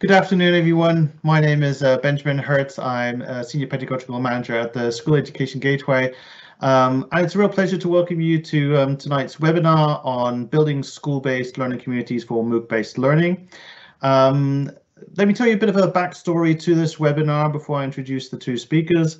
Good afternoon, everyone. My name is uh, Benjamin Hertz. I'm a Senior Pedagogical Manager at the School Education Gateway. Um, and it's a real pleasure to welcome you to um, tonight's webinar on building school-based learning communities for MOOC-based learning. Um, let me tell you a bit of a backstory to this webinar before I introduce the two speakers.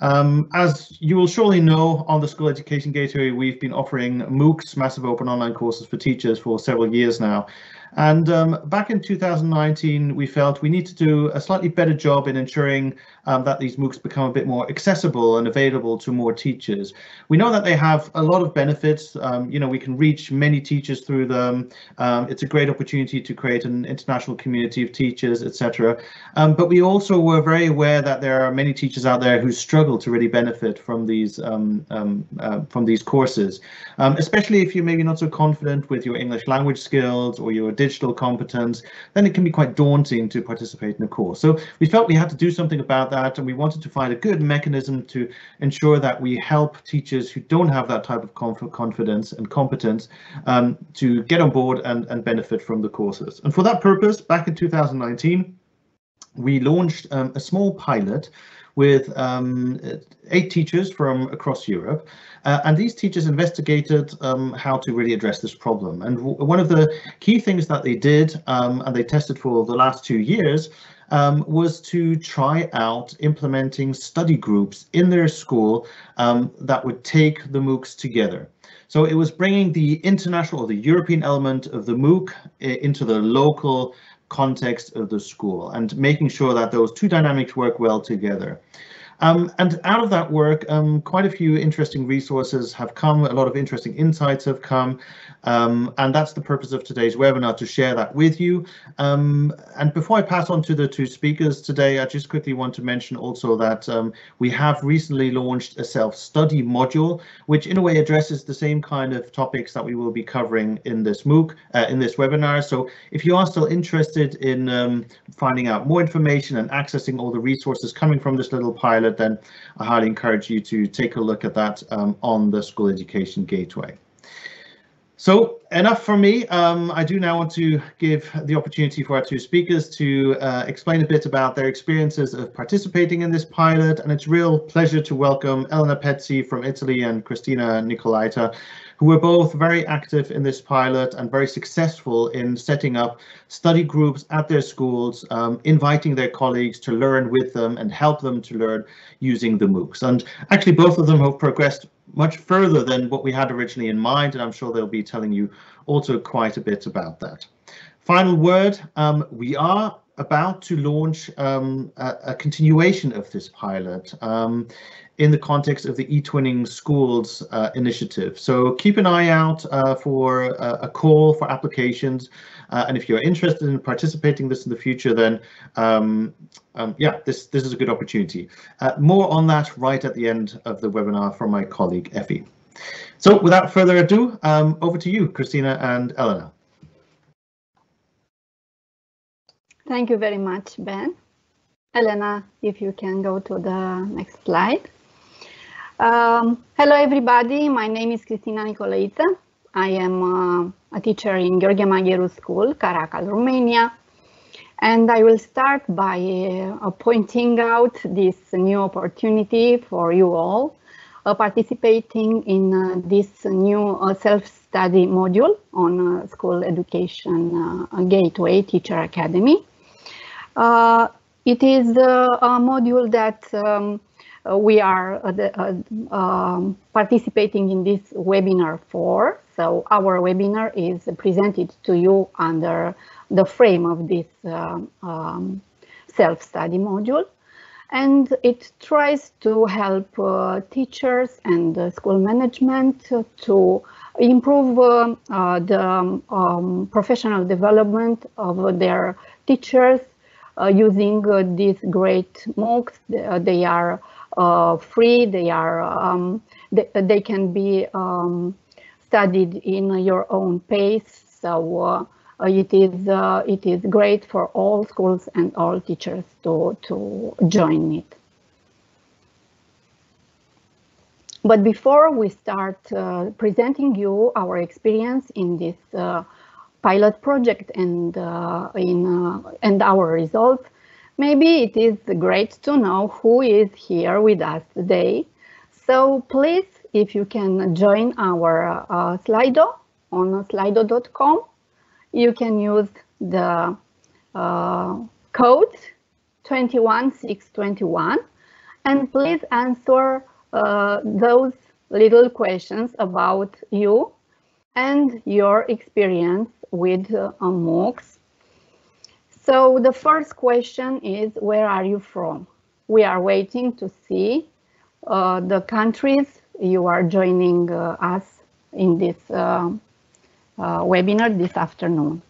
Um, as you will surely know, on the School Education Gateway, we've been offering MOOCs, massive open online courses for teachers, for several years now. And um, back in 2019, we felt we need to do a slightly better job in ensuring um, that these MOOCs become a bit more accessible and available to more teachers. We know that they have a lot of benefits. Um, you know, we can reach many teachers through them. Um, it's a great opportunity to create an international community of teachers, etc. Um, but we also were very aware that there are many teachers out there who struggle to really benefit from these um, uh, from these courses, especially if you're maybe not so confident with your English language skills or your digital competence, then it can be quite daunting to participate in a course. So we felt we had to do something about that and we wanted to find a good mechanism to ensure that we help teachers who don't have that type of confidence and competence um, to get on board and, and benefit from the courses. And for that purpose, back in 2019, we launched um, a small pilot with um, eight teachers from across Europe. Uh, and these teachers investigated um, how to really address this problem. And one of the key things that they did, um, and they tested for the last two years, um, was to try out implementing study groups in their school um, that would take the MOOCs together. So it was bringing the international or the European element of the MOOC into the local context of the school and making sure that those two dynamics work well together. Um, and out of that work, um, quite a few interesting resources have come, a lot of interesting insights have come, um, and that's the purpose of today's webinar, to share that with you. Um, and before I pass on to the two speakers today, I just quickly want to mention also that um, we have recently launched a self-study module, which in a way addresses the same kind of topics that we will be covering in this MOOC, uh, in this webinar. So if you are still interested in um, finding out more information and accessing all the resources coming from this little pilot, then I highly encourage you to take a look at that um, on the School Education Gateway. So enough from me. Um, I do now want to give the opportunity for our two speakers to uh, explain a bit about their experiences of participating in this pilot. And it's real pleasure to welcome Elena Pezzi from Italy and Christina Nicolaita, who were both very active in this pilot and very successful in setting up study groups at their schools, um, inviting their colleagues to learn with them and help them to learn using the MOOCs. And actually, both of them have progressed much further than what we had originally in mind, and I'm sure they'll be telling you also quite a bit about that. Final word, um, we are about to launch um, a, a, continuation of this pilot um, in the context of the eTwinning Schools uh, initiative. So keep an eye out uh, for a, a, call for applications. Uh, and if you're interested in participating this in the future, then um, um, yeah, this, this is a good opportunity. Uh, more on that right at the end of the webinar from my colleague Effie. So without further ado, um, over to you, Christina and Elena. Thank you very much, Ben. Elena, if you can go to the next slide. Um, hello, everybody. My name is Cristina Nicolaita. I am uh, a teacher in Gheorghe Magheru School, Caracal, Romania. And I will start by uh, pointing out this new opportunity for you all uh, participating in uh, this new uh, self-study module on uh, School Education Gateway Teacher Academy. It is a module that um, uh, we are uh, the, uh, um, participating in this webinar for. So our webinar is presented to you under the frame of this um, self-study module and it tries to help uh, teachers and uh, school management to improve uh, the um, professional development of their teachers using these great MOOCs. They are uh, free. They are um, they, they, can be um, studied in your own pace. So uh, it is uh, it is great for all schools and all teachers to to join it. But before we start uh, presenting you our experience in this uh, pilot project and uh, in uh, and our results, maybe it is great to know who is here with us today. So please, if you can join our uh, Slido on slido.com, you can use the uh, code 21621 and please answer uh, those little questions about you and your experience with uh, MOOCs. So the first question is, where are you from? We are waiting to see uh, the countries you are joining uh, us in this uh, uh, webinar this afternoon.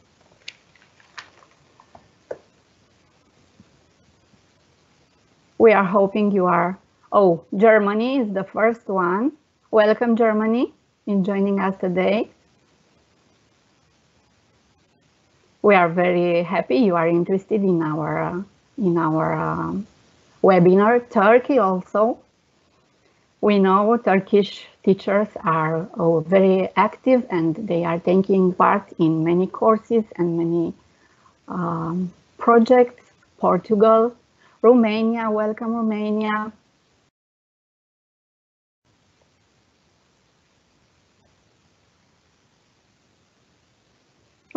We are hoping you are, oh, Germany is the first one. Welcome, Germany, in joining us today. We are very happy you are interested in our, uh, in our uh, webinar. Turkey also. We know Turkish teachers are oh, very active and they are taking part in many courses and many um, projects. Portugal, Romania, welcome Romania.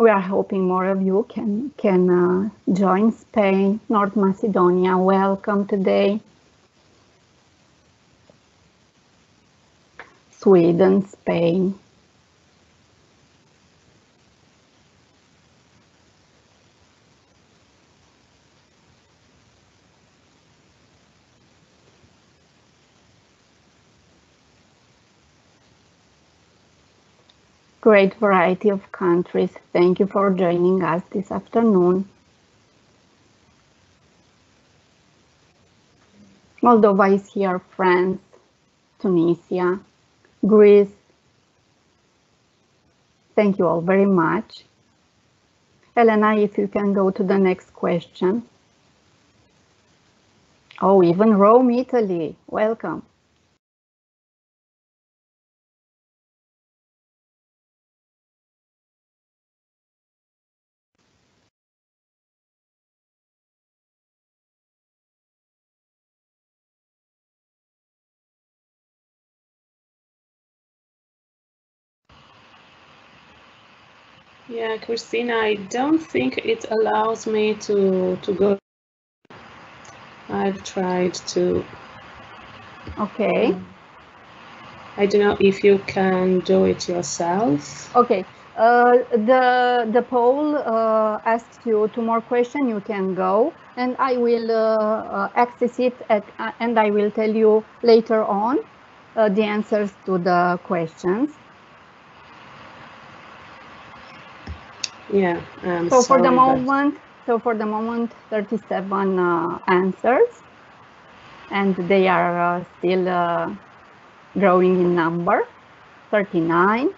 We are hoping more of you can, can uh, join Spain, North Macedonia, welcome today. Sweden, Spain. Great variety of countries. Thank you for joining us this afternoon. Moldova is here, France, Tunisia, Greece. Thank you all very much. Elena, if you can go to the next question. Oh, even Rome, Italy. Welcome. Yeah, Christina, I don't think it allows me to, to go. I've tried to. Okay. Um, I don't know if you can do it yourself. Okay. Uh, the the poll uh, asks you two more questions. You can go, and I will uh, uh access it at, uh, and I will tell you later on uh, the answers to the questions. Yeah. Um, so for the moment, so for the moment, 37 uh, answers, and they are uh, still uh, growing in number. 39.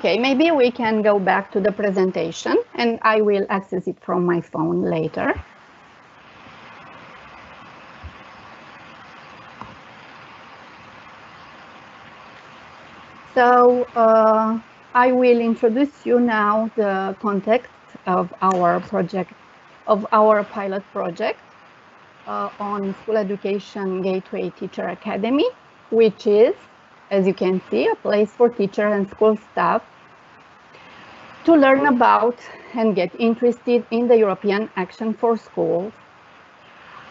Okay, maybe we can go back to the presentation and I will access it from my phone later. So uh, I will introduce you now the context of our project, of our pilot project uh, on School Education Gateway Teacher Academy, which is as you can see, a place for teacher and school staff to learn about and get interested in the European Action for Schools.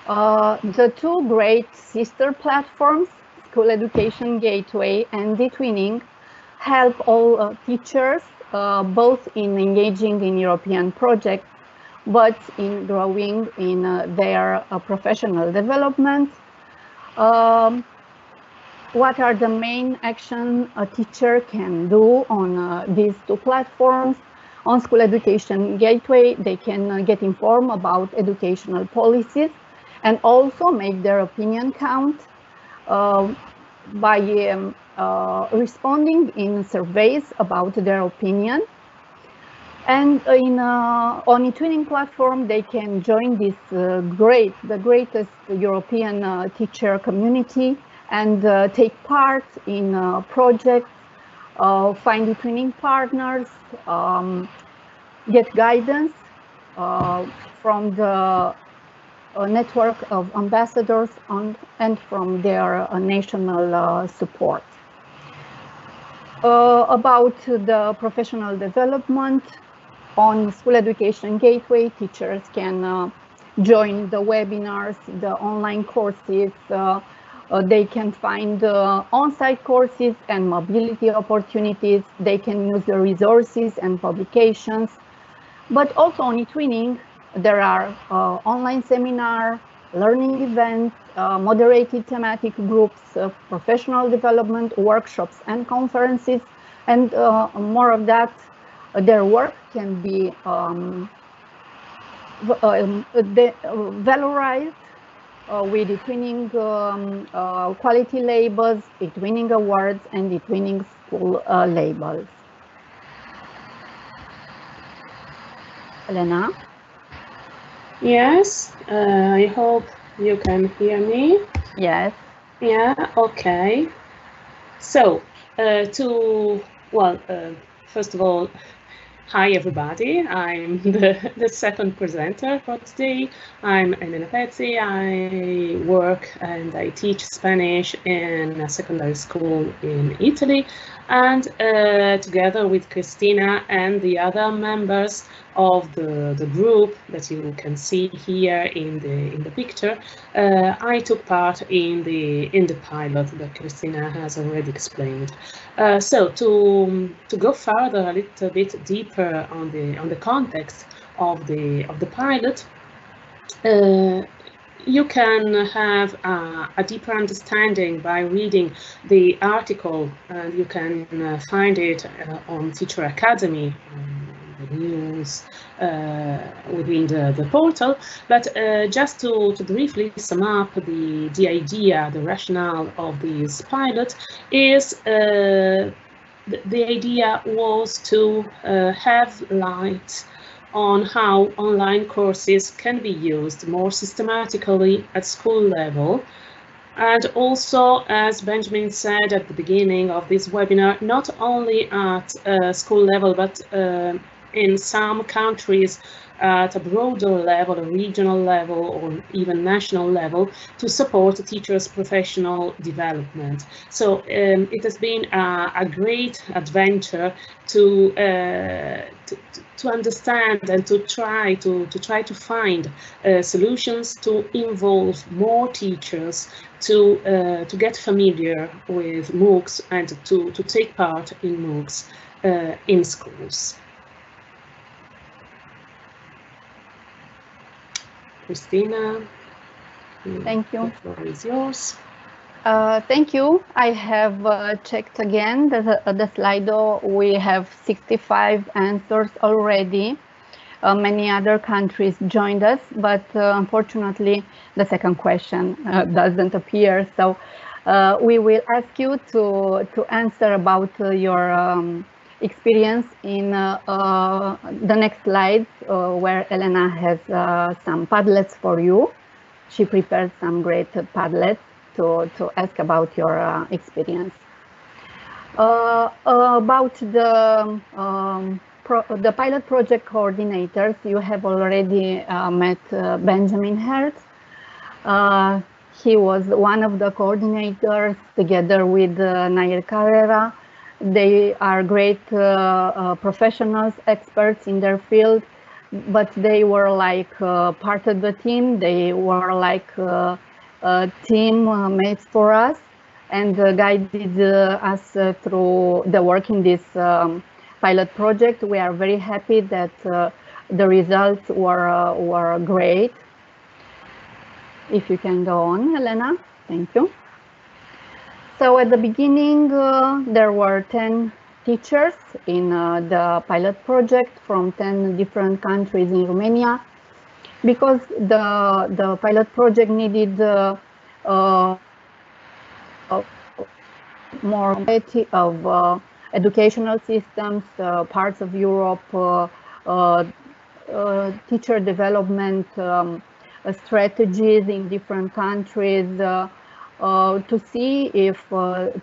Uh, the two great sister platforms, School Education Gateway and eTwinning, help all uh, teachers uh, both in engaging in European projects, but in growing in uh, their uh, professional development. Um, what are the main action a teacher can do on uh, these two platforms. On School Education Gateway, they can uh, get informed about educational policies and also make their opinion count uh, by um, uh, responding in surveys about their opinion. And in uh, on eTwinning platform, they can join this uh, great, the greatest European teacher community and uh, take part in uh, projects, uh, find eTwinning partners, um, get guidance from the network of ambassadors on, and from their national support. about the professional development, on School Education Gateway, teachers can uh, join the webinars, the online courses, uh, uh, they can find uh, on-site courses and mobility opportunities. They can use the resources and publications. But also on eTwinning, there are uh, online seminar, learning events, uh, moderated thematic groups, professional development, workshops and conferences, and more of that their work can be um, um, valorized with eTwinning um, uh, quality labels, eTwinning awards, and eTwinning school uh, labels. Elena? Yes, uh, I hope you can hear me. Yes. Yeah, okay. So, uh, to, well, uh, first of all, Hi everybody, I'm the, the second presenter for today. I'm Elena Pezzi, I work and I teach Spanish in a secondary school in Italy and uh, together with Christina and the other members of the, the group that you can see here in the in the picture, uh, I took part in the in the pilot that Christina has already explained. Uh, so to to go further a little bit deeper on the on the context of the of the pilot, uh, you can have a deeper understanding by reading the article. And you can uh, find it uh, on Teacher Academy um, the news uh, within the, the portal. But uh, just to, to briefly sum up the the idea the rationale of this pilot is uh, the, the idea was to have light on how online courses can be used more systematically at school level. And also, as Benjamin said at the beginning of this webinar, not only at uh, school level, but uh, in some countries at a broader level, a regional level, or even national level to support teachers' professional development. So um, it has been a, a great adventure to, uh, to, to understand and to try to, to try to find uh, solutions to involve more teachers to uh, to get familiar with MOOCs and to, to take part in MOOCs uh, in schools. Christina. Thank you. The floor is yours. Uh, thank you. I have uh, checked again the, the Slido. We have 65 answers already. Uh, many other countries joined us, but uh, unfortunately, the second question uh, doesn't appear. So uh, we will ask you to, to answer about your um, experience in uh, uh, the next slide uh, where Elena has some Padlets for you. She prepared some great Padlets to, to ask about your experience. about the um, the pilot project coordinators, you have already uh, met uh, Benjamin Hertz. Uh, he was one of the coordinators together with Nair Carrera they are great uh, uh, professionals, experts in their field, but they were like uh, part of the team. They were like team mates for us and guided us through the work in this um, pilot project. We are very happy that the results were, were great. If you can go on, Elena, thank you. So at the beginning, uh, there were 10 teachers in uh, the pilot project from 10 different countries in Romania because the, the pilot project needed uh, uh more variety of uh, educational systems, uh, parts of Europe uh, uh, teacher development um, strategies in different countries to see if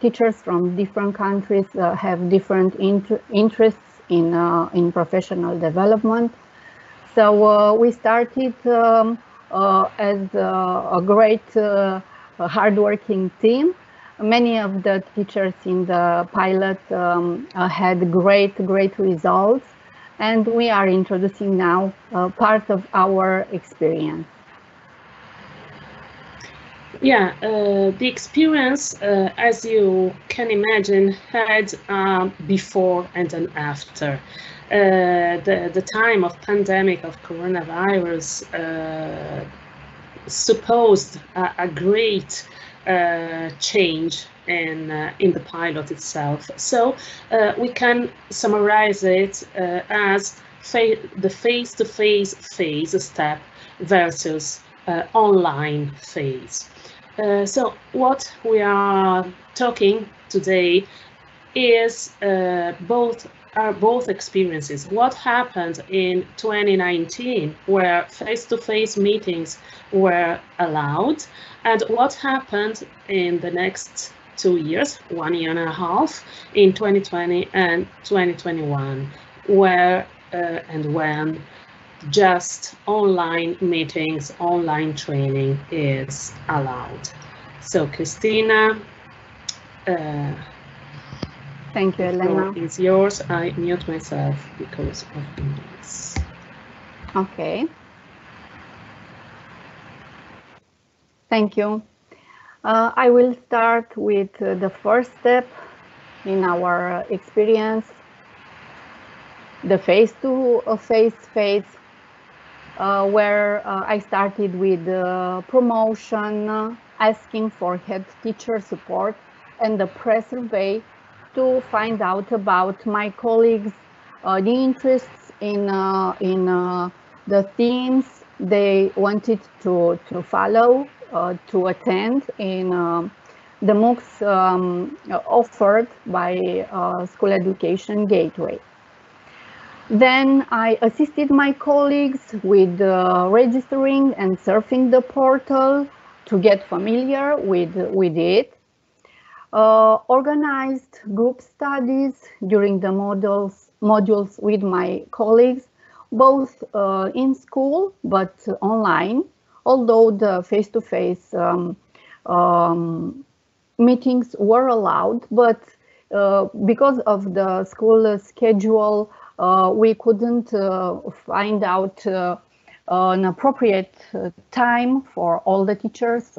teachers from different countries have different inter interests in, in professional development. So we started um, as a great hardworking team many of the teachers in the pilot um, uh, had great, great results and we are introducing now uh, part of our experience. Yeah, uh, the experience, uh, as you can imagine, had before and an after. Uh, the, the time of pandemic of coronavirus uh, supposed a, a great uh, change in, uh, in the pilot itself. So uh, we can summarize it as fa the face-to-face -face phase step versus online phase. So what we are talking today is both are both experiences. What happened in 2019 where face-to-face -face meetings were allowed and what happened in the next two years, one year and a half, in 2020 and 2021, where uh, and when just online meetings, online training is allowed. So Christina, uh, Thank you, Elena. It's yours. I mute myself because of noise. Okay. Thank you. Uh, I will start with uh, the first step in our experience, the face-to-face phase, uh, where uh, I started with promotion, uh, asking for head teacher support and the press survey to find out about my colleagues, uh, the interests in, in the themes they wanted to, to follow uh, to attend in um, the MOOCs um, offered by uh, School Education Gateway. Then I assisted my colleagues with uh, registering and surfing the portal to get familiar with, with it. Uh, organized group studies during the modules, modules with my colleagues, both uh, in school but online. Although the face-to-face -face, um, um, meetings were allowed, but uh, because of the school schedule, uh, we couldn't uh, find out uh, an appropriate time for all the teachers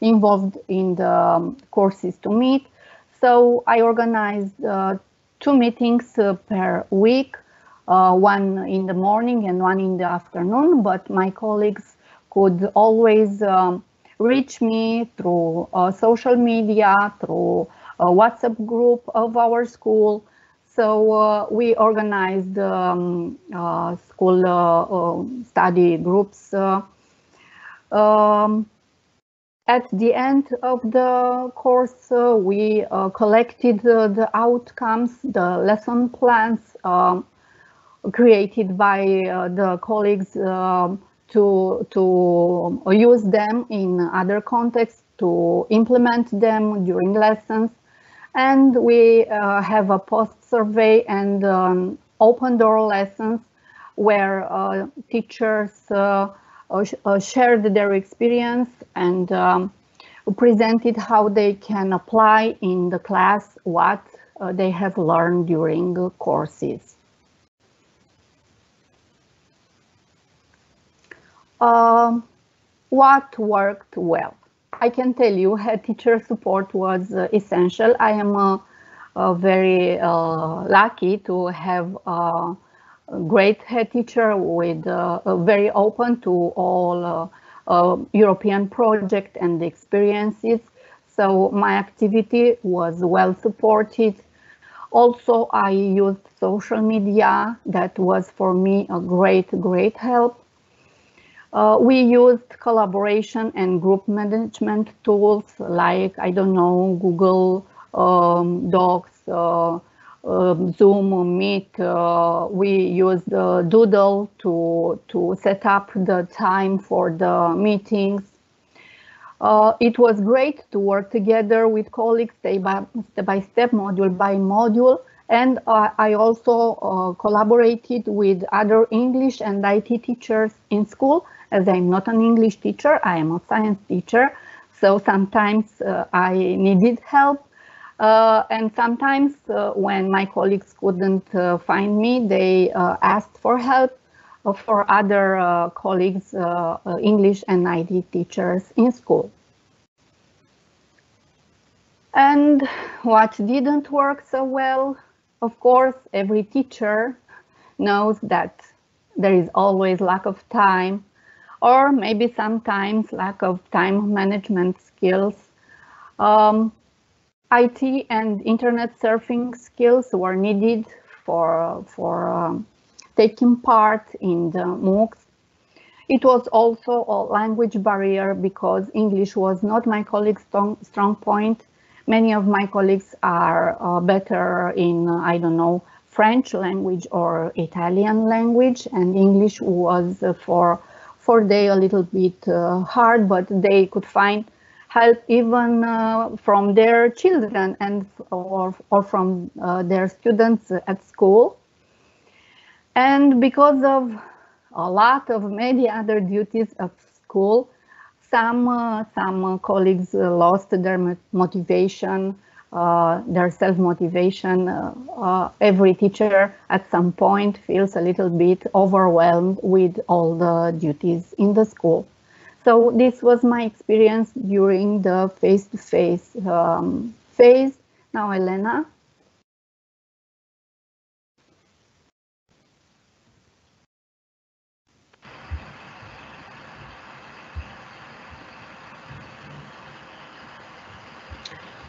involved in the um, courses to meet. So I organized two meetings per week, one in the morning and one in the afternoon, but my colleagues could always um, reach me through uh, social media, through a WhatsApp group of our school. So uh, we organized um, uh, school uh, uh, study groups. Uh, um, at the end of the course, we collected the outcomes, the lesson plans um, created by the colleagues um, to, to use them in other contexts, to implement them during lessons. And we uh, have a post survey and um, open door lessons where uh, teachers uh, uh shared their experience and um, presented how they can apply in the class what uh, they have learned during courses. Um, what worked well? I can tell you teacher support was uh, essential. I am uh, uh, very lucky to have a great head teacher with uh, very open to all uh, European project and experiences. So my activity was well supported. Also, I used social media. That was for me a great, great help. Uh, we used collaboration and group management tools like, I don't know, Google um, Docs, uh, Zoom or Meet, uh, we use the Doodle to, to set up the time for the meetings. Uh, it was great to work together with colleagues step by step, by step module by module. And uh, I also uh, collaborated with other English and IT teachers in school. As I'm not an English teacher, I am a science teacher. So sometimes uh, I needed help uh, and sometimes uh, when my colleagues couldn't uh, find me, they uh, asked for help uh, for other uh, colleagues, English and IT teachers in school. And what didn't work so well, of course, every teacher knows that there is always lack of time or maybe sometimes lack of time management skills. Um, IT and internet surfing skills were needed for, for um, taking part in the MOOCs. It was also a language barrier because English was not my colleague's strong, point. Many of my colleagues are uh, better in, uh, I don't know, French language or Italian language, and English was uh, for, for they a little bit uh, hard, but they could find help even uh, from their children and or, or from uh, their students at school. And because of a lot of many other duties of school, some, uh, some colleagues lost their motivation, uh, their self-motivation. Uh, uh, every teacher at some point feels a little bit overwhelmed with all the duties in the school. So this was my experience during the face-to-face -face, um, phase. Now, Elena.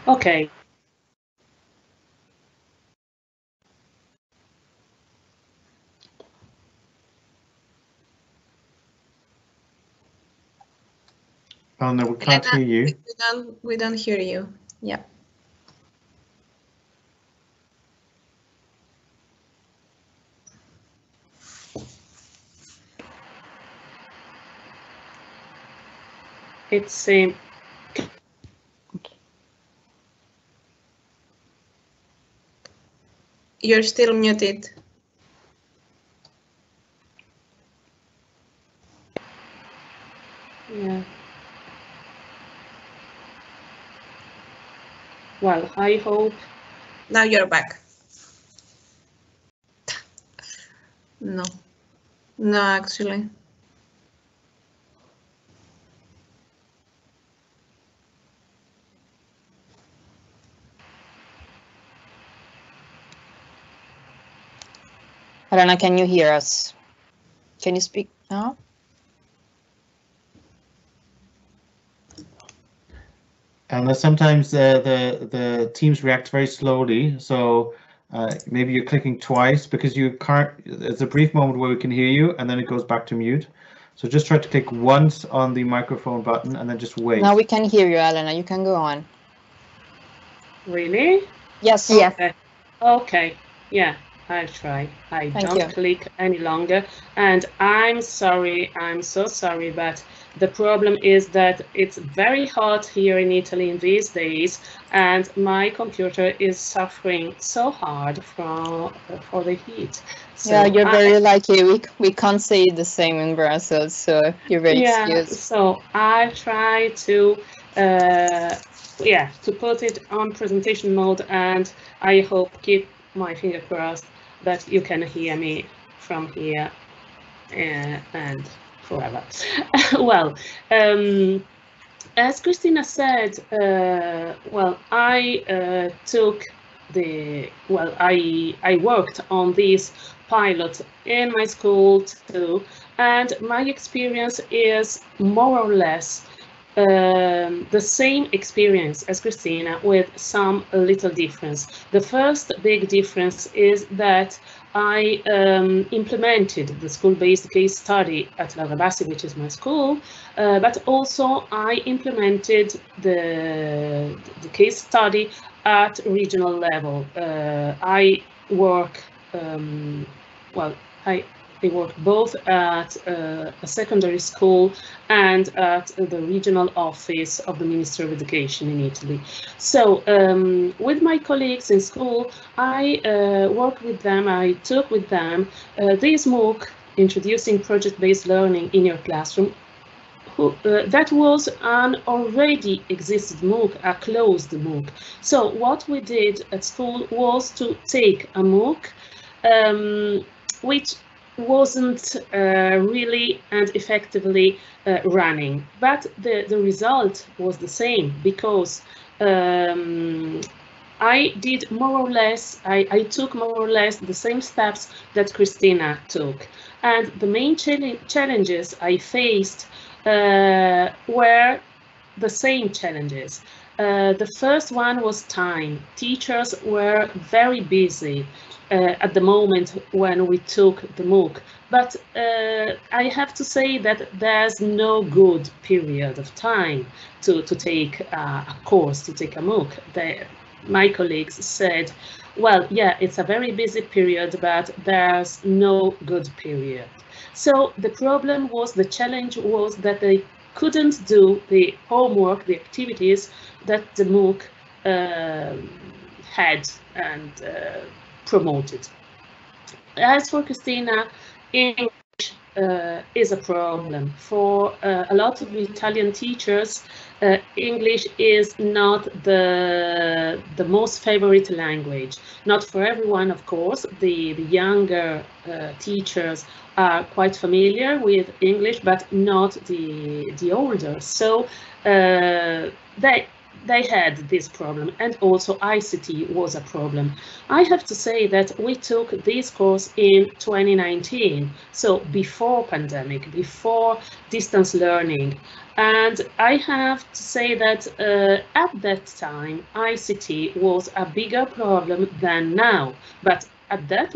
Okay, Oh no, we can't hear you. We don't, we don't hear you. Yeah. It's same. You're still muted. Yeah. Well, I hope. Now you're back. No, no, actually. Elena, can you hear us? Can you speak now? And sometimes uh, the the teams react very slowly. So uh, maybe you're clicking twice because you can't. There's a brief moment where we can hear you, and then it goes back to mute. So just try to click once on the microphone button and then just wait. Now we can hear you, Elena. You can go on. Really? Yes. Yes. Okay. okay. Yeah. I'll try. I Thank don't you. click any longer. And I'm sorry, I'm so sorry, but the problem is that it's very hot here in Italy in these days, and my computer is suffering so hard from for the heat. So yeah, you're I- very lucky. We we can't say the same in Brussels, so you're very yeah, excused. so I try to uh, yeah to put it on presentation mode, and I hope keep my finger crossed that you can hear me from here uh, and forever. well, um, as Christina said, uh, well, I uh, took the well, I I worked on this pilot in my school too, and my experience is more or less um, the same experience as Christina with some little difference. The first big difference is that I um, implemented the school-based case study at La Rabassi, which is my school, uh, but also I implemented the, the case study at regional level. Uh, I work, um, well, I they work both at uh, a secondary school and at the regional office of the Ministry of Education in Italy. So um, with my colleagues in school, I uh, worked with them, I took with them uh, this MOOC, Introducing Project-Based Learning in Your Classroom, uh, that was an already existed MOOC, a closed MOOC. So what we did at school was to take a MOOC um, which wasn't uh, really and effectively uh, running. But the, the result was the same because um, I did more or less, I, I, took more or less the same steps that Christina took. And the main challenges I faced uh, were the same challenges. Uh, the first one was time. Teachers were very busy at the moment when we took the MOOC. But uh, I have to say that there's no good period of time to, to take uh, a course, to take a MOOC. They, my colleagues said, well, yeah, it's a very busy period, but there's no good period. So the problem was, the challenge was that they couldn't do the homework, the activities that the MOOC uh, had and uh, promoted. As for Christina, English uh, is a problem. For uh, a lot of Italian teachers, uh, English is not the, the most favorite language. Not for everyone, of course. The, the younger uh, teachers are quite familiar with English, but not the, the older. So uh, they, they had this problem and also ICT was a problem. I have to say that we took this course in 2019, so before pandemic, before distance learning. And I have to say that uh, at that time, ICT was a bigger problem than now. But at that,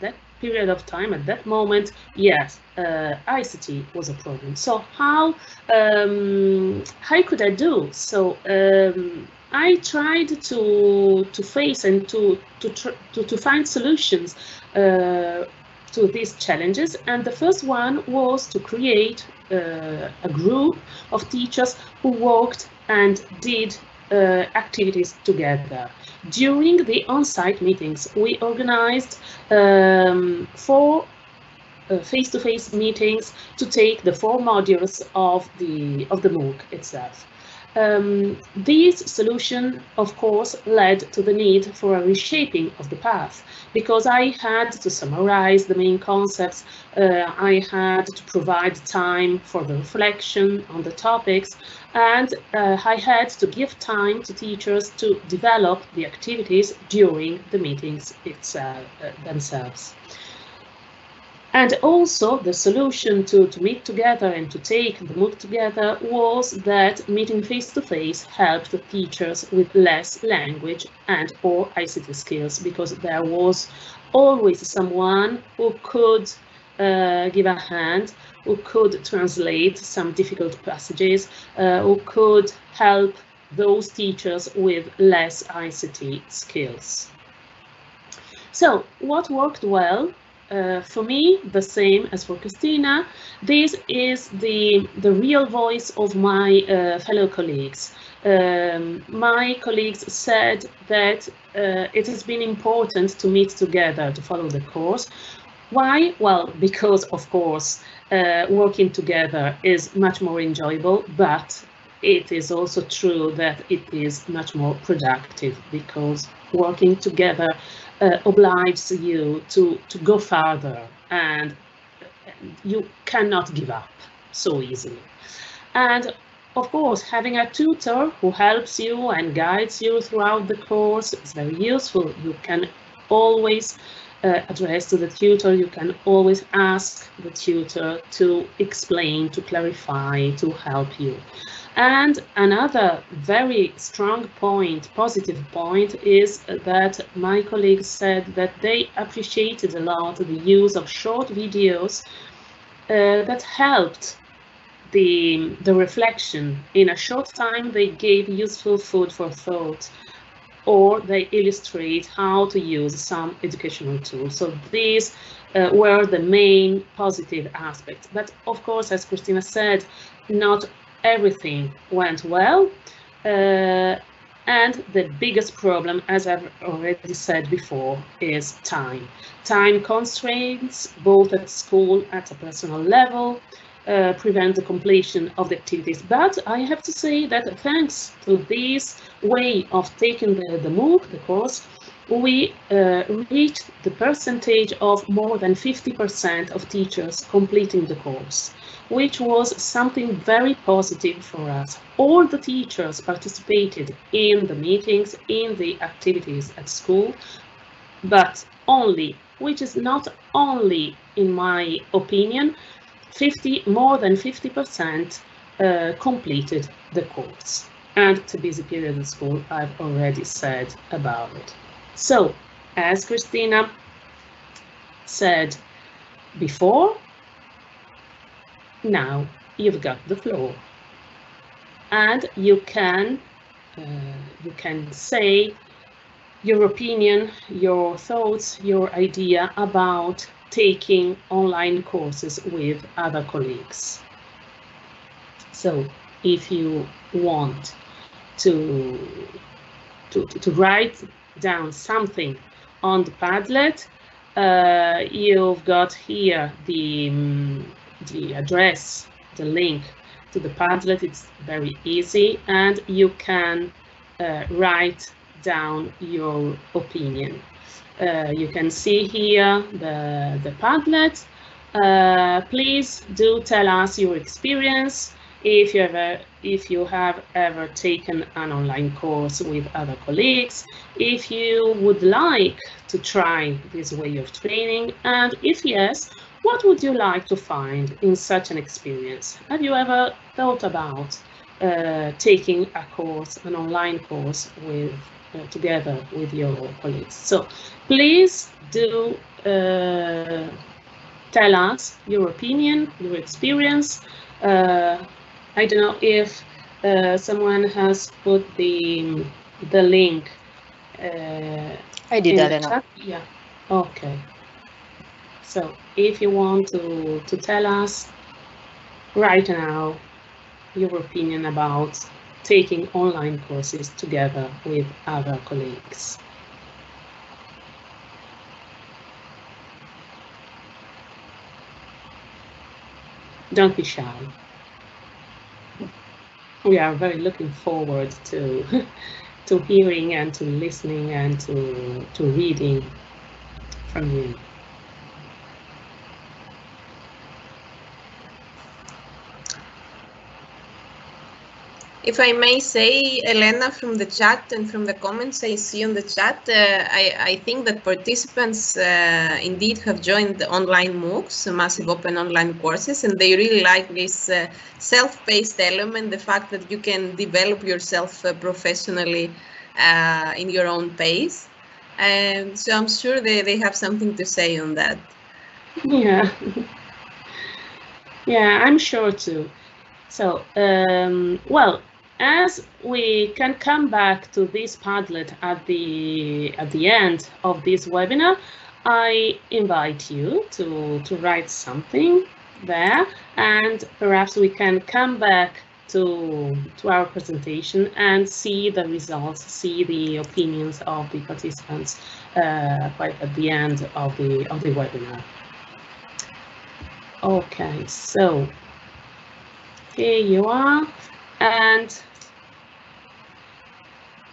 that period of time, at that moment, yes, uh, ICT was a problem. So how um, how could I do? So um, I tried to to face and to to to, to find solutions uh, to these challenges. And the first one was to create uh, a group of teachers who worked and did uh, activities together. During the on-site meetings, we organized um, four uh, face-to-face -face meetings to take the four modules of the of the MOOC itself. Um, this solution, of course, led to the need for a reshaping of the path because I had to summarize the main concepts, uh, I had to provide time for the reflection on the topics, and uh, I had to give time to teachers to develop the activities during the meetings itself, uh, themselves. And also the solution to, to meet together and to take the MOOC together was that meeting face-to-face -face helped the teachers with less language and or ICT skills because there was always someone who could uh, give a hand, who could translate some difficult passages, uh, who could help those teachers with less ICT skills. So what worked well uh, for me, the same as for Christina, this is the, the real voice of my uh, fellow colleagues. Um, my colleagues said that uh, it has been important to meet together to follow the course. Why? Well, because of course, uh, working together is much more enjoyable, but it is also true that it is much more productive because working together uh, obliges you to, to go further and you cannot give up so easily. And of course, having a tutor who helps you and guides you throughout the course is very useful. You can always uh, address to the tutor, you can always ask the tutor to explain, to clarify, to help you. And another very strong point, positive point, is that my colleagues said that they appreciated a lot the use of short videos uh, that helped the, the reflection. In a short time, they gave useful food for thought. or they illustrate how to use some educational tools. So these uh, were the main positive aspects. But of course, as Christina said, not everything went well. Uh, and the biggest problem, as I've already said before, is time. Time constraints, both at school, at a personal level, uh, prevent the completion of the activities. But I have to say that thanks to this way of taking the, the MOOC, the course, we uh, reached the percentage of more than 50% of teachers completing the course, which was something very positive for us. All the teachers participated in the meetings, in the activities at school, but only, which is not only, in my opinion, 50, more than 50% uh, completed the course. And to busy period at school, I've already said about it. So, as Christina said before, now you've got the floor. And you can, uh, you can say your opinion, your thoughts, your idea about taking online courses with other colleagues. So if you want to, to, to write down something on the Padlet, uh, you've got here the, um, the address, the link to the Padlet. It's very easy and you can uh, write down your opinion. Uh, you can see here the, the Padlet. Uh, please do tell us your experience if you ever if you have ever taken an online course with other colleagues, if you would like to try this way of training, and if yes, what would you like to find in such an experience? Have you ever thought about uh, taking a course, an online course with uh, together with your colleagues. So please do uh, tell us your opinion, your experience. Uh, I don't know if uh, someone has put the the link. Uh, I did that enough. Yeah. Okay. So if you want to to tell us right now your opinion about taking online courses together with other colleagues. Don't be shy. We are very looking forward to to hearing and to listening and to to reading from you. If I may say, Elena, from the chat and from the comments I see on the chat, uh, I, I, think that participants uh, indeed have joined the online MOOCs, massive open online courses, and they really like this uh, self-paced element, the fact that you can develop yourself uh, professionally uh, in your own pace. And so I'm sure they, they have something to say on that. Yeah. yeah, I'm sure too. So, um, well, as we can come back to this Padlet at the at the end of this webinar, I invite you to, to write something there and perhaps we can come back to, to our presentation and see the results, see the opinions of the participants uh, right at the end of the, of the webinar. Okay, so here you are and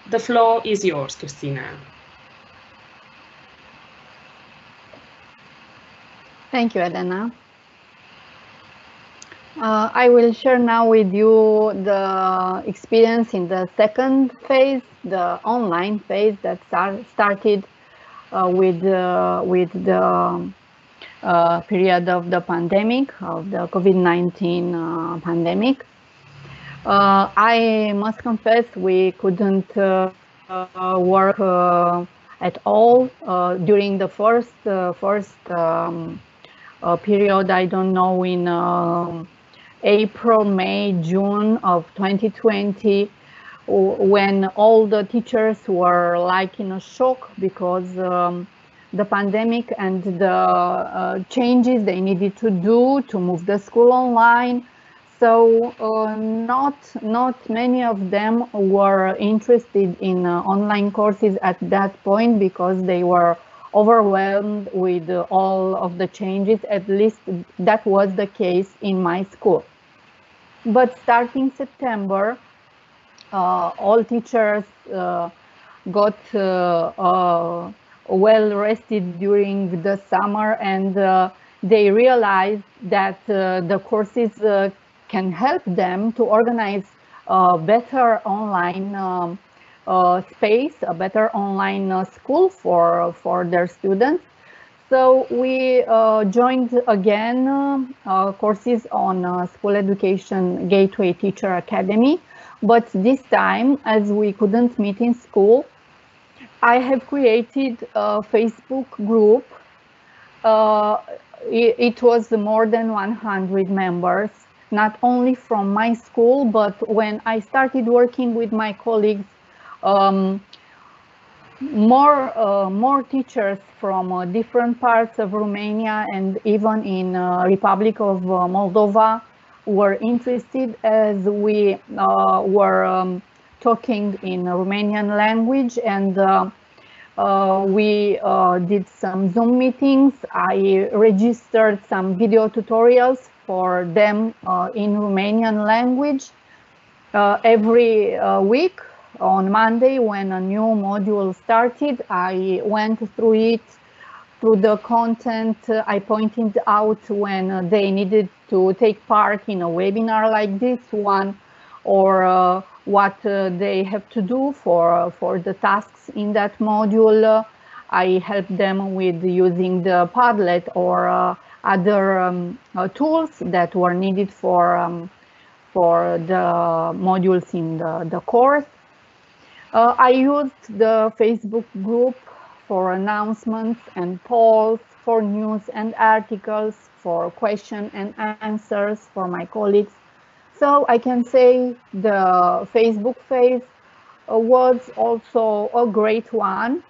the floor is yours, Christina. Thank you, Elena. Uh, I will share now with you the experience in the second phase, the online phase that start, started uh, with, uh, with the uh, period of the pandemic, of the COVID-19 uh, pandemic. Uh, I must confess we couldn't uh, uh, work uh, at all during the first first um, period. I don't know in April, May, June of 2020. when all the teachers were like in a shock because um, the pandemic and the uh, changes they needed to do to move the school online. So uh, not not many of them were interested in uh, online courses at that point because they were overwhelmed with all of the changes. At least that was the case in my school. But starting September, uh, all teachers uh, got uh, well rested during the summer and uh, they realized that uh, the courses uh, can help them to organize a better online um, space, a better online school for, for their students. So we uh, joined again uh, courses on uh, School Education Gateway Teacher Academy, but this time, as we couldn't meet in school, I have created a Facebook group. Uh, it, it, was more than 100 members, not only from my school, but when I started working with my colleagues, um, more uh, more teachers from uh, different parts of Romania and even in uh, Republic of uh, Moldova were interested as we uh, were um, talking in Romanian language and uh, we did some Zoom meetings. I registered some video tutorials for them uh, in Romanian language. Uh, every uh, week on Monday when a new module started, I went through it, through the content. I pointed out when they needed to take part in a webinar like this one or what uh, they have to do for, for the tasks in that module. I help them with using the Padlet or uh, other um, uh, tools that were needed for, um, for the modules in the, the course. Uh, I used the Facebook group for announcements and polls, for news and articles, for question and answers for my colleagues so I can say the Facebook phase uh, was also a great one.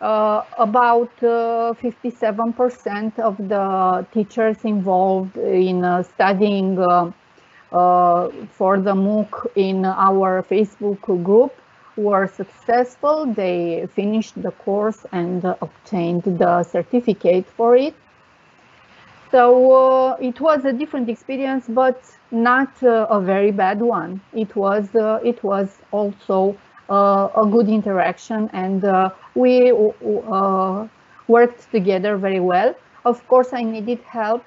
Uh, about 57% uh, of the teachers involved in uh, studying uh, for the MOOC in our Facebook group were successful. They finished the course and obtained the certificate for it. So uh, it was a different experience, but not uh, a very bad one. It was uh, it was also uh, a good interaction, and uh, we uh, worked together very well. Of course, I needed help.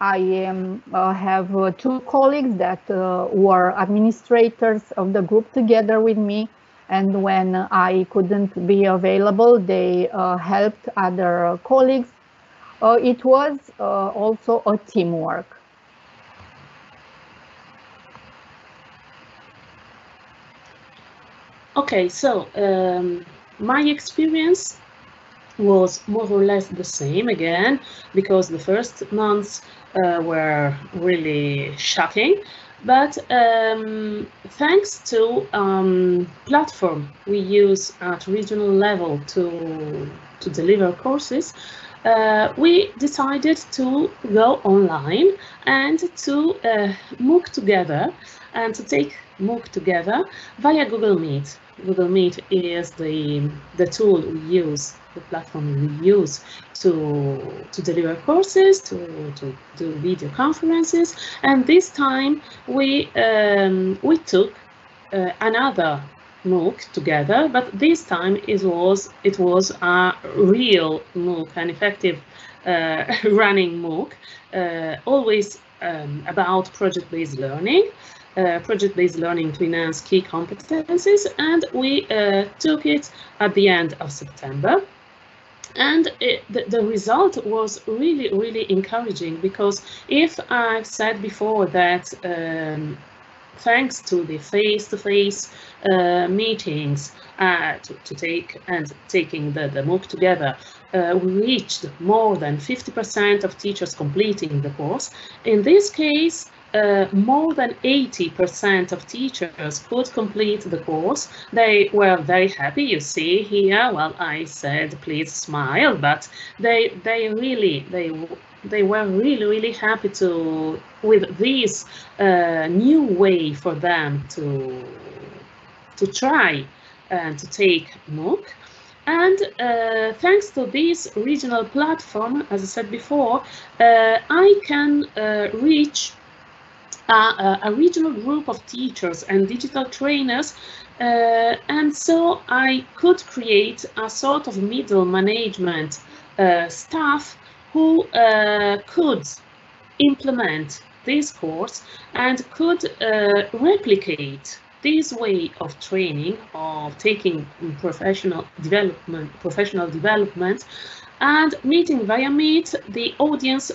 I um, have two colleagues that were administrators of the group together with me, and when I couldn't be available, they helped other colleagues uh, it was uh, also a teamwork. Okay, so um, my experience was more or less the same again, because the first months uh, were really shocking. But um, thanks to um, platform we use at regional level to to deliver courses, uh, we decided to go online and to uh, MOOC together and to take MOOC together via Google Meet. Google Meet is the, the tool we use, the platform we use to, to deliver courses, to, to do video conferences. And this time we, um, we took uh, another MOOC together, but this time it was it was a real MOOC, an effective uh, running MOOC, uh, always um, about project-based learning, uh, project-based learning to enhance key competencies, and we uh, took it at the end of September. And it, the, the result was really, really encouraging because if I've said before that um, thanks to the face-to-face -face, uh, meetings uh, to, to, take and taking the, the MOOC together, uh, we reached more than 50% of teachers completing the course. In this case, uh, more than 80% of teachers could complete the course. They were very happy. You see here, well, I said, please smile, but they, they really, they, they were really, really happy to, with this uh, new way for them to, to try and to take MOOC. And uh, thanks to this regional platform, as I said before, uh, I can uh, reach a, a, regional group of teachers and digital trainers. Uh, and so I could create a sort of middle management uh, staff who uh, could implement this course and could replicate this way of training, of taking professional development, professional development, and meeting via Meet, the audience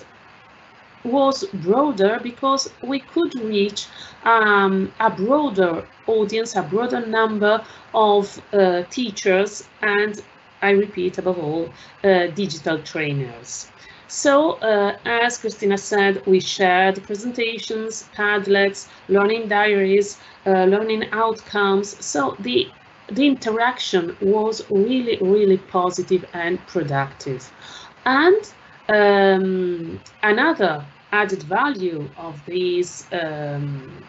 was broader because we could reach um, a broader audience, a broader number of uh, teachers, and I repeat, above all, uh, digital trainers. So, uh, as Christina said, we shared presentations, Padlets, learning diaries, uh, learning outcomes. So the, the interaction was really, really positive and productive. And um, another added value of these um,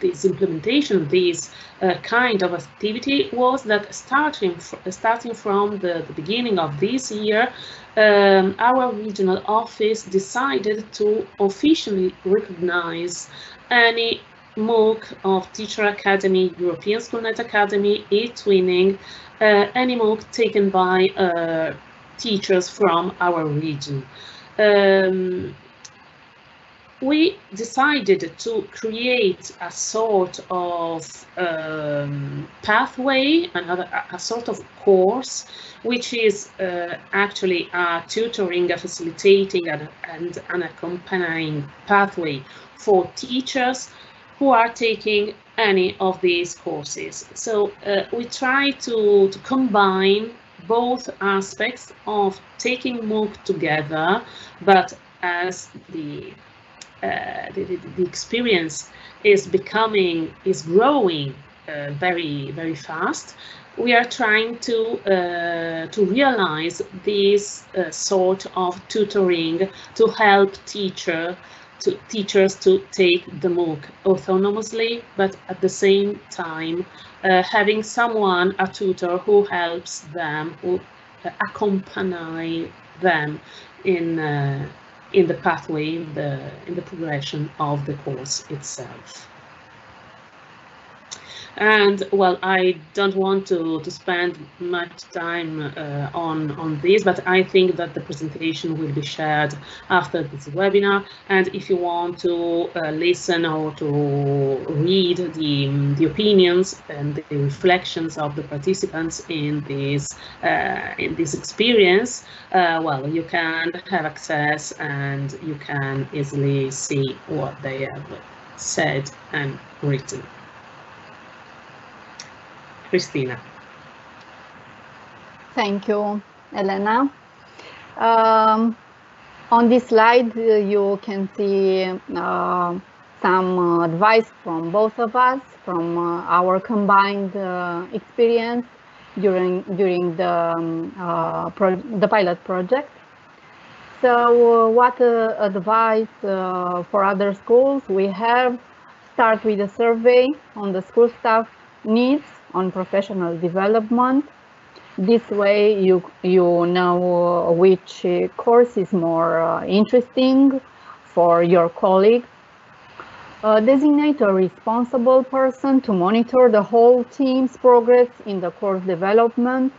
this implementation, this uh, kind of activity was that starting starting from the, the, beginning of this year, um, our regional office decided to officially recognize any MOOC of Teacher Academy, European Schoolnet Academy, eTwinning, uh, any MOOC taken by uh, teachers from our region. Um, we decided to create a sort of um, pathway, another a, sort of course, which is uh, actually a tutoring, a facilitating, and, and an accompanying pathway for teachers who are taking any of these courses. So uh, we try to, to combine both aspects of taking MOOC together, but as the uh, the, the, the, experience is becoming, is growing uh, very, very fast, we are trying to uh, to realize this uh, sort of tutoring to help teacher to teachers to take the MOOC autonomously, but at the same time uh, having someone, a tutor, who helps them, who accompany them in in the pathway, in the, in the progression of the course itself. And well, I don't want to, to spend much time uh, on, on this, but I think that the presentation will be shared after this webinar. And if you want to uh, listen or to read the, the opinions and the reflections of the participants in this, uh, in this experience, uh, well, you can have access and you can easily see what they have said and written. Christina. Thank you, Elena. Um, on this slide, uh, you can see uh, some advice from both of us, from uh, our combined uh, experience during during the um, the pilot project. So, what advice for other schools we have? Start with a survey on the school staff needs on professional development. This way you, you know which course is more uh, interesting for your colleague. Designate a responsible person to monitor the whole team's progress in the course development.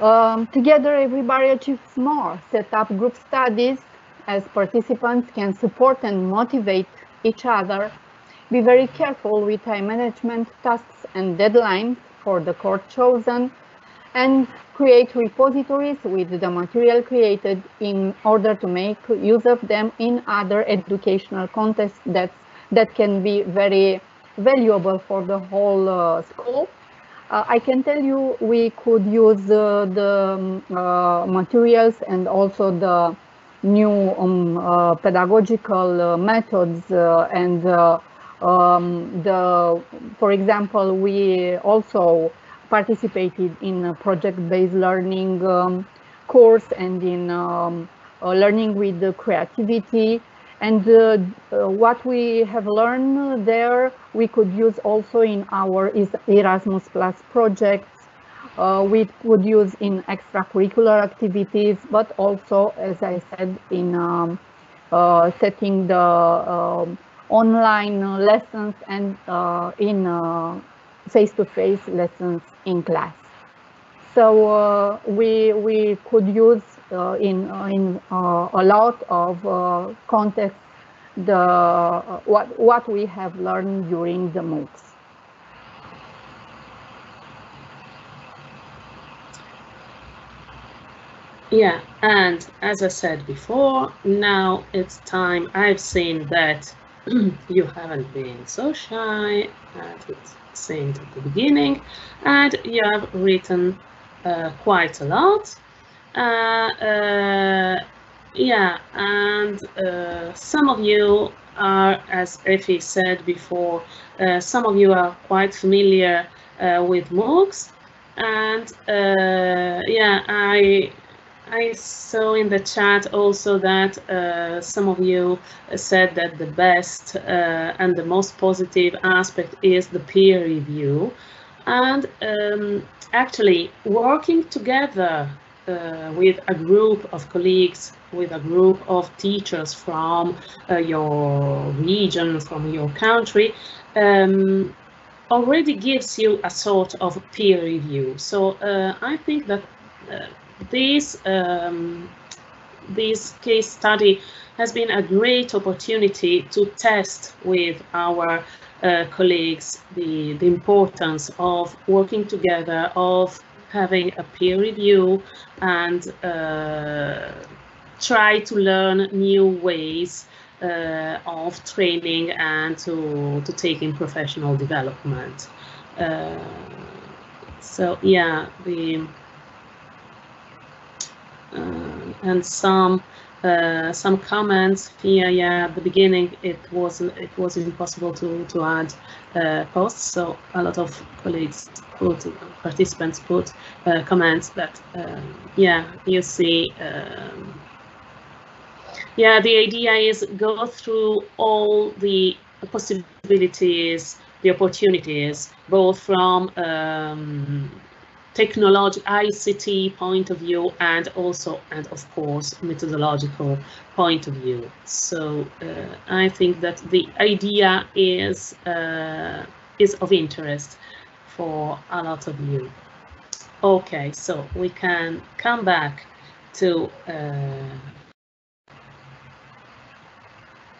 Um, together, everybody achieves more. Set up group studies as participants can support and motivate each other be very careful with time management tasks and deadlines for the course chosen and create repositories with the material created in order to make use of them in other educational contexts that, that can be very valuable for the whole uh, school. Uh, I can tell you we could use uh, the um, uh, materials and also the new um, uh, pedagogical uh, methods and um, the, for example, we also participated in a project-based learning um, course and in um, learning with creativity. And uh, uh, what we have learned there, we could use also in our Erasmus Plus projects uh, we could use in extracurricular activities, but also, as I said, in um, uh, setting the um, online lessons and uh, in face-to-face -face lessons in class. So uh, we we could use uh, in in uh, a lot of context the what what we have learned during the MOOCs. Yeah, and as I said before, now it's time. I've seen that you haven't been so shy, as it's saying at the beginning, and you have written uh, quite a lot. Uh, uh, yeah, and uh, some of you are, as Effie said before, uh, some of you are quite familiar with MOOCs, and yeah, I I saw in the chat also that uh, some of you said that the best uh, and the most positive aspect is the peer review. And um, actually working together uh, with a group of colleagues, with a group of teachers from uh, your region, from your country, um, already gives you a sort of peer review. So uh, I think that uh, this um, this case study has been a great opportunity to test with our uh, colleagues the, the importance of working together, of having a peer review and uh, try to learn new ways uh, of training and to, to take in professional development. Uh, so yeah, the uh, and some uh, some comments here. Yeah, at the beginning it wasn't it was impossible to to add uh, posts, so a lot of colleagues put participants put uh, comments that um, yeah you see. Um, yeah, the idea is go through all the possibilities, the opportunities, both from um, technology ICT point of view and also and of course methodological point of view. So uh, I think that the idea is uh, is of interest for a lot of you. Okay so we can come back to uh,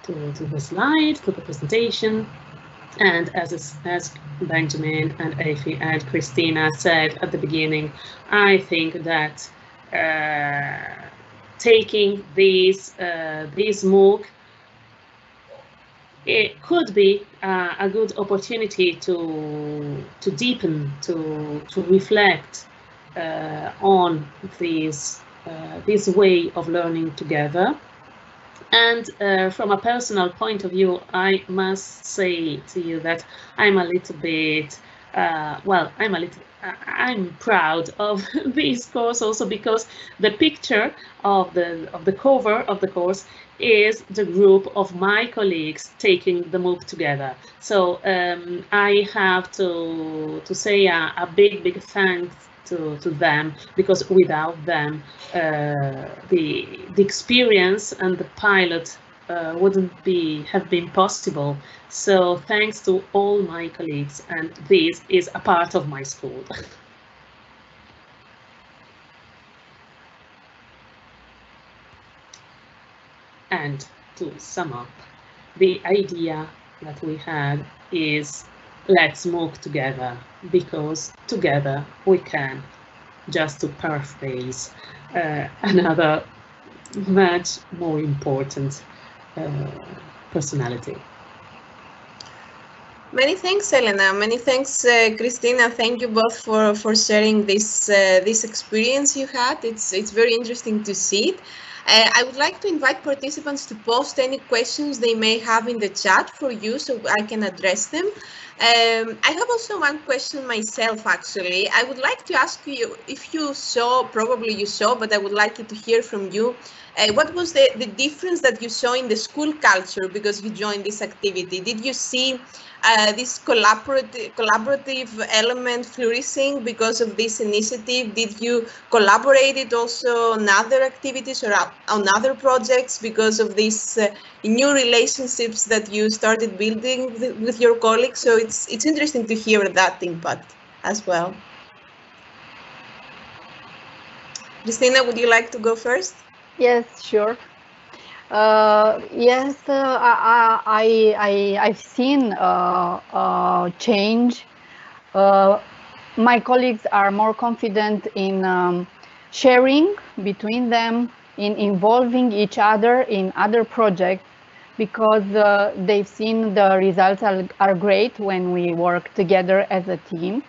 to, to the slide to the presentation and as, as Benjamin and Afi and Christina said at the beginning, I think that uh, taking these uh, these MOOC it could be uh, a good opportunity to to deepen, to to reflect uh, on these uh, this way of learning together and uh, from a personal point of view, I must say to you that I'm a little bit, uh, well, I'm a little, I'm proud of this course also because the picture of the of the cover of the course is the group of my colleagues taking the MOOC together. So um, I have to to say a, a big big thanks to, to them because without them uh, the the experience and the pilot uh, wouldn't be have been possible. So thanks to all my colleagues and this is a part of my school. and to sum up, the idea that we had is let's move together because together we can, just to paraphrase uh, another much more important uh, personality. Many thanks, Elena. Many thanks, uh, Christina. Thank you both for for sharing this uh, this experience you had. It's it's very interesting to see it. Uh, I would like to invite participants to post any questions they may have in the chat for you so I can address them. Um, I have also one question myself, actually. I would like to ask you if you saw, probably you saw, but I would like to hear from you. Uh, what was the, the difference that you saw in the school culture because you joined this activity? Did you see uh, this collaborative, collaborative element flourishing because of this initiative? Did you collaborate it also on other activities or on other projects because of these uh, new relationships that you started building with, with your colleagues? So it's it's interesting to hear that impact as well. Christina, would you like to go first? Yes, sure. Uh, yes, uh, I, I, I, I've seen uh, uh change. Uh, my colleagues are more confident in um, sharing between them, in involving each other in other projects, because uh, they've seen the results are, are, great when we work together as a team.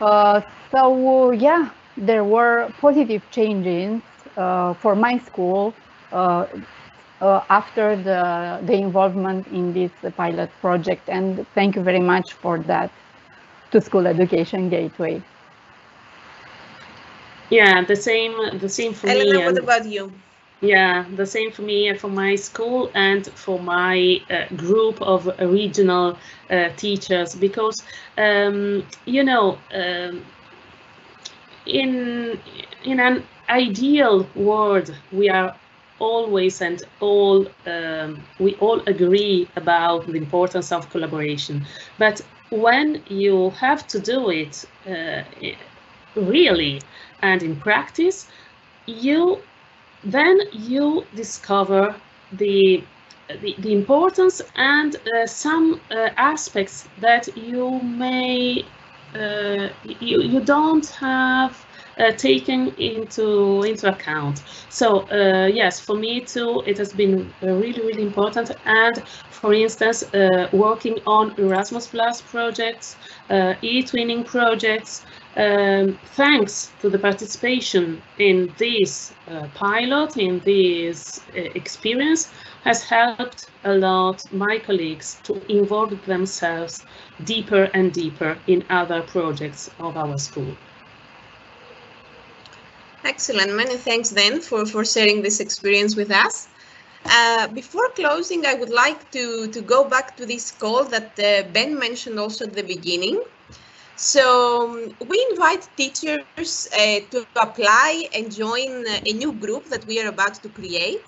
so yeah, there were positive changes for my school after the, the involvement in this pilot project. And thank you very much for that to School Education Gateway. Yeah, the same, the same for Elena, me. what about you? Yeah, the same for me and for my school and for my uh, group of regional uh, teachers because, um, you know, um, in in an ideal world, we are always and all um, we all agree about the importance of collaboration. But when you have to do it uh, really and in practice you then you discover the the, the importance and uh, some uh, aspects that you may uh, you, you don't have uh, taken into into account. So uh, yes, for me too, it has been really really important. And for instance, uh, working on Erasmus Plus projects, uh, eTwinning projects. Um, thanks to the participation in this uh, pilot, in this uh, experience, has helped a lot my colleagues to involve themselves deeper and deeper in other projects of our school. Excellent. Many thanks then for, for sharing this experience with us. Uh, before closing, I would like to, to go back to this call that uh, Ben mentioned also at the beginning. So um, we invite teachers uh, to apply and join a new group that we are about to create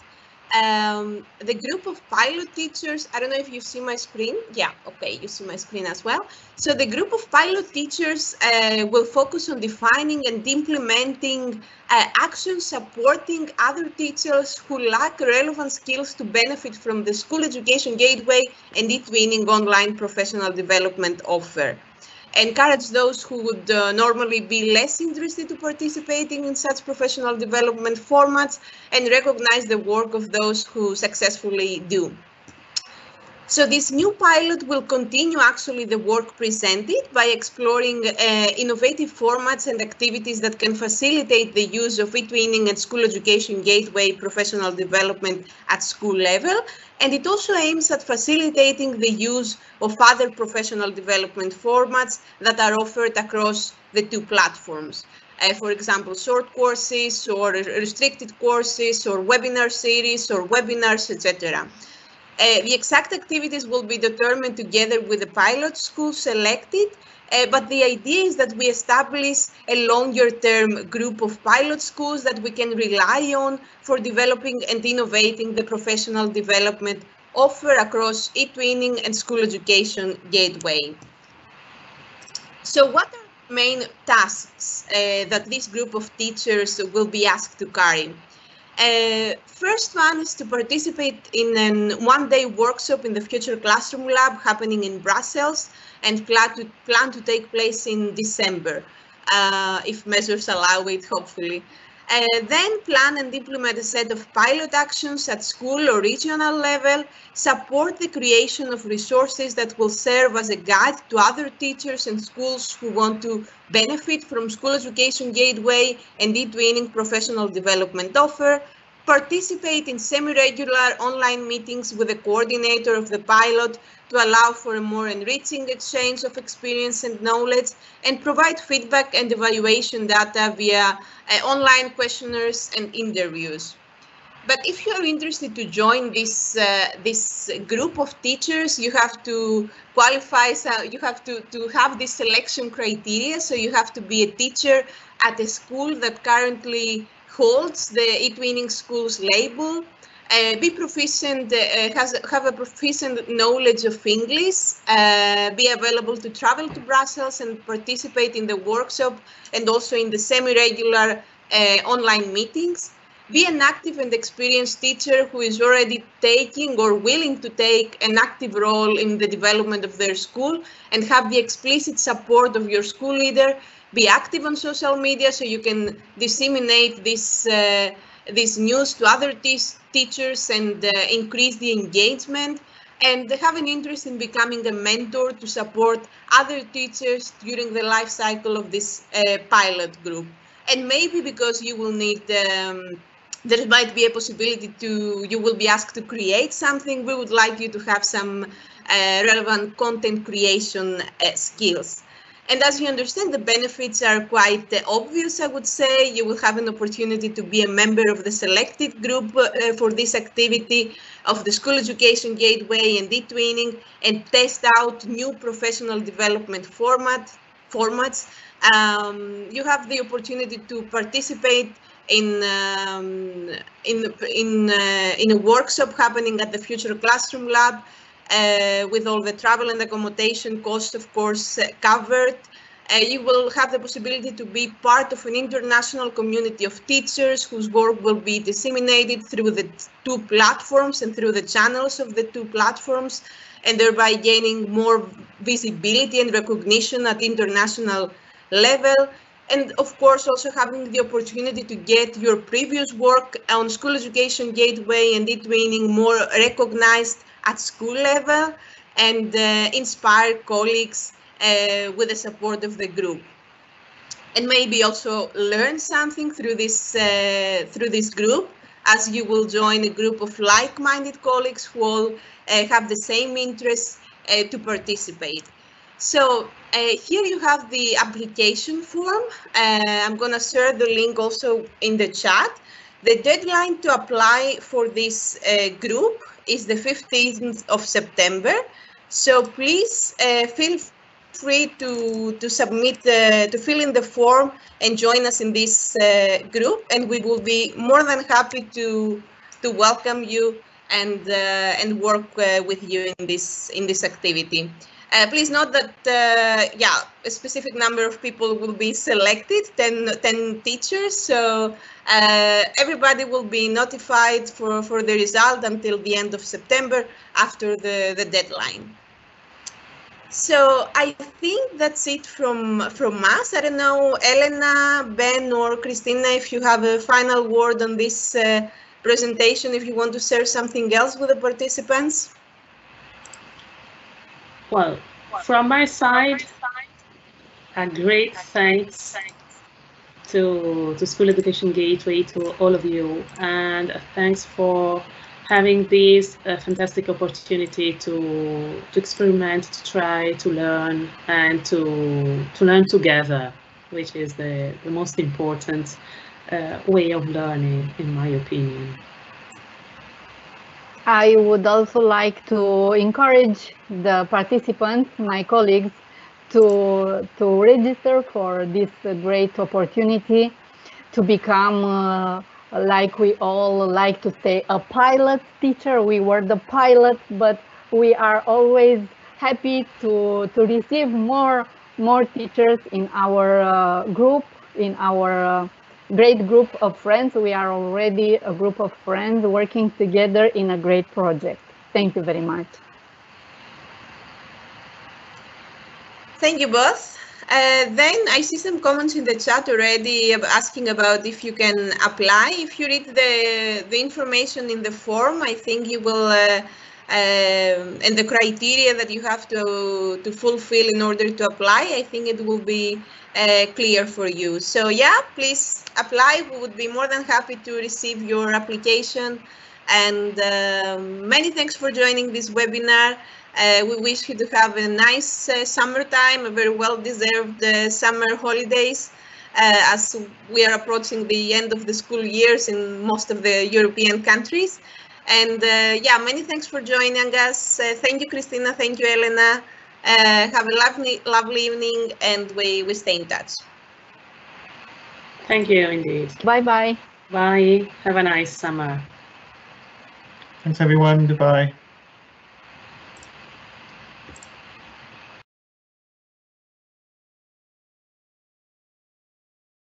um, the group of pilot teachers, I don't know if you see my screen. Yeah, okay, you see my screen as well. So the group of pilot teachers uh, will focus on defining and implementing uh, actions supporting other teachers who lack relevant skills to benefit from the school education gateway and eTwinning online professional development offer encourage those who would uh, normally be less interested to participating in such professional development formats and recognize the work of those who successfully do. So this new pilot will continue actually the work presented by exploring uh, innovative formats and activities that can facilitate the use of eTwinning and school education gateway professional development at school level. And it also aims at facilitating the use of other professional development formats that are offered across the two platforms. Uh, for example, short courses or restricted courses or webinar series or webinars, etc. Uh, the exact activities will be determined together with the pilot school selected, uh, but the idea is that we establish a longer term group of pilot schools that we can rely on for developing and innovating the professional development offer across eTwinning and school education gateway. So what are the main tasks uh, that this group of teachers will be asked to carry? Uh, first one is to participate in a one-day workshop in the Future Classroom Lab happening in Brussels and plan to, plan to take place in December, uh, if measures allow it, hopefully. Uh, then plan and implement a set of pilot actions at school or regional level, support the creation of resources that will serve as a guide to other teachers and schools who want to benefit from School Education Gateway and eTwinning professional development offer, participate in semi-regular online meetings with the coordinator of the pilot to allow for a more enriching exchange of experience and knowledge, and provide feedback and evaluation data via uh, online questionnaires and interviews. But if you are interested to join this uh, this group of teachers, you have to qualify. So you have to to have this selection criteria. So you have to be a teacher at a school that currently holds the eTwinning Schools label. Uh, be proficient, uh, has have a proficient knowledge of English, uh, be available to travel to Brussels and participate in the workshop and also in the semi-regular uh, online meetings be an active and experienced teacher who is already taking or willing to take an active role in the development of their school and have the explicit support of your school leader. Be active on social media so you can disseminate this, uh, this news to other teachers and uh, increase the engagement and they have an interest in becoming a mentor to support other teachers during the life cycle of this uh, pilot group. And maybe because you will need um, there might be a possibility to you will be asked to create something we would like you to have some uh, relevant content creation uh, skills and as you understand the benefits are quite uh, obvious i would say. You will have an opportunity to be a member of the selected group uh, for this activity of the school education gateway and eTwinning and test out new professional development format formats. Um, you have the opportunity to participate in um, in in uh, in a workshop happening at the Future Classroom Lab uh, with all the travel and accommodation costs, of course, uh, covered. Uh, you will have the possibility to be part of an international community of teachers whose work will be disseminated through the two platforms and through the channels of the two platforms, and thereby gaining more visibility and recognition at international level and of course also having the opportunity to get your previous work on school education gateway and eTwinning more recognized at school level and uh, inspire colleagues uh, with the support of the group and maybe also learn something through this uh, through this group as you will join a group of like-minded colleagues who all uh, have the same interests uh, to participate so uh, here you have the application form. I'm going to share the link also in the chat. The deadline to apply for this group is the 15th of September. So please uh, feel free to, to submit, uh, to fill in the form and join us in this uh, group. And we will be more than happy to, to welcome you and, and work with you in this, in this activity. Uh, please note that, uh, yeah, a specific number of people will be selected, 10, 10 teachers. So uh, everybody will be notified for, for the result until the end of September after the, the deadline. So I think that's it from, from us. I don't know, Elena, Ben, or Christina, if you have a final word on this uh, presentation, if you want to share something else with the participants. Well, from my side, a great thanks to, to School Education Gateway, to all of you, and thanks for having this uh, fantastic opportunity to to experiment, to try, to learn, and to to learn together, which is the, the most important uh, way of learning, in my opinion. I would also like to encourage the participants, my colleagues, to, to register for this great opportunity to become, uh, like we all like to say, a pilot teacher. We were the pilot, but we are always happy to, to receive more, more teachers in our uh, group, in our uh, great group of friends. We are already a group of friends working together in a great project. Thank you very much. Thank you both. Uh, then I see some comments in the chat already asking about if you can apply. If you read the, the information in the form, I think you will uh, and the criteria that you have to, to fulfill in order to apply, I think it will be uh, clear for you. So yeah, please apply. We would be more than happy to receive your application. And um, many thanks for joining this webinar. Uh, we wish you to have a nice uh, summertime, a very well-deserved uh, summer holidays, uh, as we are approaching the end of the school years in most of the European countries. And uh, yeah, many thanks for joining us. Uh, thank you, Christina. Thank you, Elena. Uh, have a lovely, lovely evening, and we, we stay in touch. Thank you indeed. Bye bye. Bye. Have a nice summer. Thanks, everyone. Goodbye.